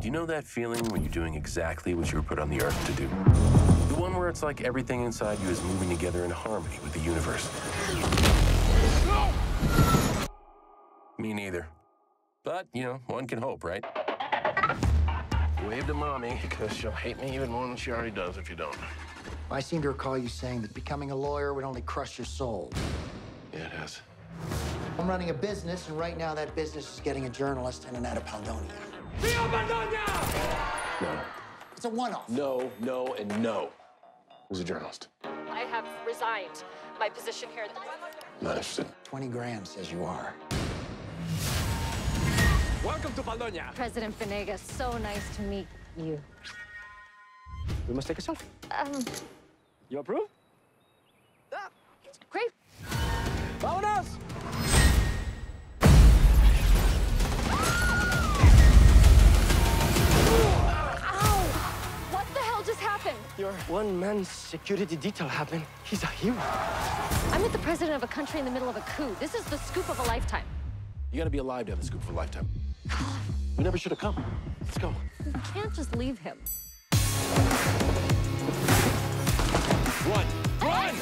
Do you know that feeling when you're doing exactly what you were put on the earth to do? The one where it's like everything inside you is moving together in harmony with the universe. Me neither. But, you know, one can hope, right? Wave to mommy, because she'll hate me even more than she already does if you don't. I seem to recall you saying that becoming a lawyer would only crush your soul. Yeah, it has. I'm running a business, and right now that business is getting a journalist and Annetta Paldonia. No. It's a one-off. No, no, and no. Who's a journalist? I have resigned my position here. Not interested. 20 grand says you are. Welcome to Paldonia. President Venegas, so nice to meet you. We must take a selfie. Um, You approve? Your one-man security detail happened. He's a hero. I'm with the president of a country in the middle of a coup. This is the scoop of a lifetime. You gotta be alive to have the scoop for a lifetime. We never should have come. Let's go. You can't just leave him. Run! Run!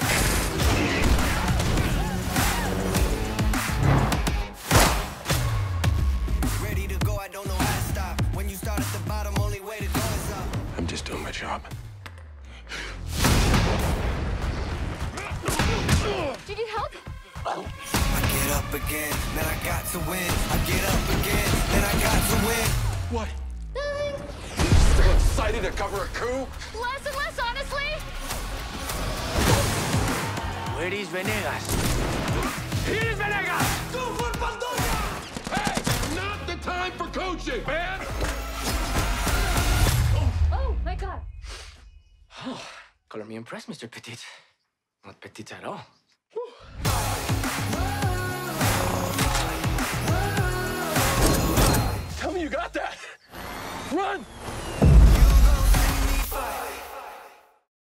Ready to go, I don't know how to stop. When you start at the bottom, only way to go is up. I'm just doing my job. Get up again, then I got to win. I get up again, then I got to win. What? Nothing. So excited to cover a coup? Less and less, honestly. Where is Venegas? Here is Venegas! Go for Paldonia! Hey! Not the time for coaching, man! Oh, my God. Oh, Color me impressed, Mr. Petit. Not petit at all. 人。